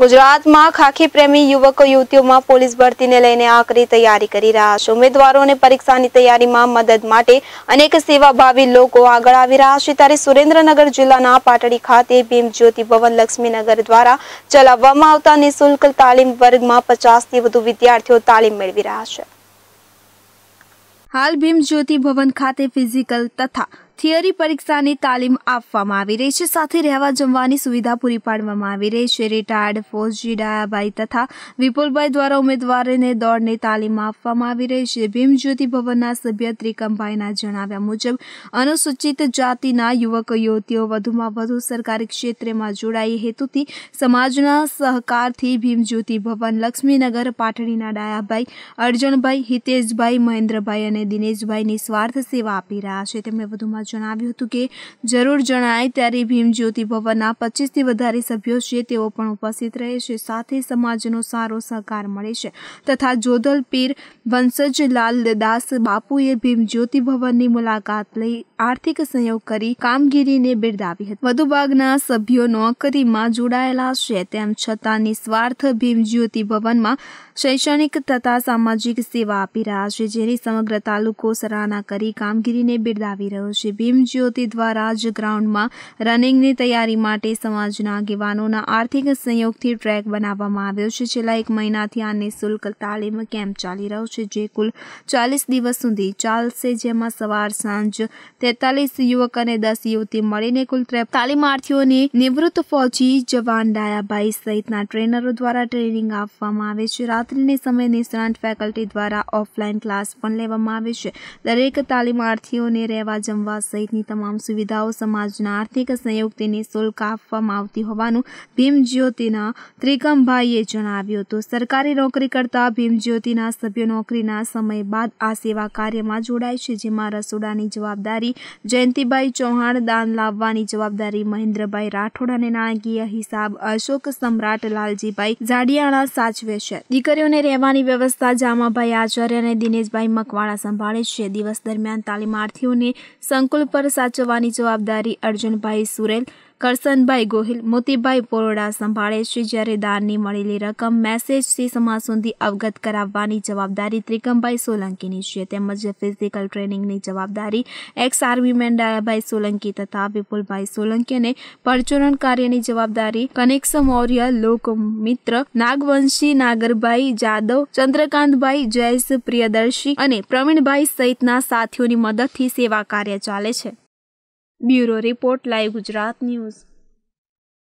ગુજરાતમાં ખાખી પ્રેમી યુવકો યુવતીઓમાં પોલીસ ભરતીને લઈને આકરી તૈયારી કરી રહ્યા છે. ઉમેદવારોને પરીક્ષાની તૈયારીમાં મદદ માટે અનેક સેવાભાવી લોકો આગળ આવી રહ્યા છે. ત્યારે સુરેન્દ્રનગર જિલ્લાના પાટડી ખાતે ભીમ જ્યોતિ ભવન લક્ષ્મીનગર દ્વારા ચલાવવામાં આવતા નિઃશુલ્ક તાલીમ વર્ગમાં પચાસથી વધુ વિદ્યાર્થીઓ તાલીમ મેળવી રહ્યા છે. હાલ ભીમ જ્યોતિ ભવન ખાતે ફિઝિકલ તથા થિયરી પરીક્ષાની તાલીમ આપવામાં આવી રહી છે. સાથે રહેવા જમવાની સુવિધા પૂરી પાડવામાં આવી રહી છે. રિટાયર્ડ ફોજી ડાયાભાઈ તથા વિપુલભાઈ દ્વારા ઉમેદવારોને દોડની તાલીમ આપવામાં આવી રહી છે. ભીમજ્યોતિ ભવનના સભ્ય ત્રિકમભાઈના જણાવ્યા મુજબ, અનુસૂચિત જાતિના યુવક, યુવતીઓ વધુમાં વધુ સરકારી ક્ષેત્રમાં જોડાઈ હેતુથી સમાજના સહકારથી ભીમજ્યોતિ ભવન, લક્ષ્મીનગર, પાટણીના ડાયાભાઈ અર્જણભાઈ હિતેશભાઈ, મહેન્દ્રભાઈ અને દિનેશભાઈ નિસ્વાર્થ સેવા આપી રહ્યા છે. તેમણે વધુમાં જણાવ્યું હતું કે જરૂર જણાય ત્યારે ભીમ જ્યોતિ ભવનના પચીસથી વધારે સભ્યો છે, તેઓ પણ ઉપસ્થિત રહે છે. સાથે સમાજનો સારો સહકાર મળે છે. તથા જોધલપીર વંશજલાલ દાસ બાપુએ ભીમ જ્યોતિ ભવનની મુલાકાત લઈ આર્થિક સહયોગ કરી કામગીરીને બિરદાવી હતી. વધુ ભાગના સભ્યો નોકરીમાં જોડાયેલા છે, તેમ છતાં નિસ્વાર્થ ભીમ જ્યોતિ ભવનમાં શૈક્ષણિક તથા સામાજિક સેવા આપી રહ્યા છે, જેની સમગ્ર તાલુકો સરાહના કરી કામગીરીને બિરદાવી રહ્યો છે. ભીમ જ્યોતિ દ્વારા જ ગ્રાઉન્ડમાં રનિંગની તૈયારી માટે સમાજના આગેવાનોના આર્થિક સહયોગથી ટ્રેક બનાવવામાં આવ્યો છે. છેલ્લા એક મહિનાથી આ નિઃશુલ્ક તાલીમ કેમ્પ ચાલી રહ્યો છે, જે કુલ ચાલીસ દિવસ સુધી ચાલશે, જેમાં સવાર, સાંજ તેતાલીસ યુવક અને દસ યુવતી મળીને કુલ તાલીમાર્થીઓને નિવૃત્ત ફોજી જવાન ડાયાભાઈ સહિતના ટ્રેનરો દ્વારા ટ્રેનિંગ આપવામાં આવે છે. રાત્રિની સમયે નિષ્ણાંત ફેકલ્ટી દ્વારા ઓફલાઈન ક્લાસ પણ લેવામાં આવે છે. દરેક તાલીમાર્થીઓને રહેવા જમવા સહિતની તમામ સુવિધાઓ સમાજના આર્થિક સહયોગથી નિઃશુલ્ક આપવામાં આવતી હોવાનું ભીમજ્યોતિના ત્રિકમભાઈએ જણાવ્યું હતું. સરકારી નોકરી કરતા ભીમ જ્યોતિના સભ્યો નોકરીના સમય બાદ આ સેવા કાર્યમાં જોડાય છે, જેમાં રસોડાની જવાબદારી જયંતિભાઈ ચૌહાણ, દાન લાવવાની જવાબદારી મહેન્દ્રભાઈ રાઠોડ અને નાણાકીય હિસાબ અશોક સમ્રાટ લાલજીભાઈ જાડિયાણા સાચવે છે. દીકરીઓને રહેવાની વ્યવસ્થા જામાભાઈ આચાર્ય અને દિનેશભાઈ મકવાણા સંભાળે છે. દિવસ દરમિયાન તાલીમાર્થીઓને સંકુલ પર સાચવવાની જવાબદારી અર્જુનભાઈ સુરેલ કરસનભાઈ ગોહિલ, મોતીભાઈ પોરોડા સંભાળે છે જ્યારે દાનની મળેલી રકમ મેસેજથી સમાજ સુધી અવગત કરાવવાની જવાબદારી ત્રિકમભાઈ સોલંકીની છે. તેમજ ફિઝિકલ ટ્રેનિંગની જવાબદારી એક્સ આર્મીમેન ડાયાભાઈ સોલંકી તથા વિપુલભાઈ સોલંકી અને પરચુરણ કાર્યની જવાબદારી કનેક્સ મૌર્ય લોકમિત્ર નાગવંશી નાગરભાઈ જાદવ, ચંદ્રકાંતભાઈ જયેશ પ્રિયદર્શી અને પ્રવીણભાઈ સહિતના સાથીઓની મદદથી સેવા કાર્ય ચાલે છે. Bureau report live Gujarat news.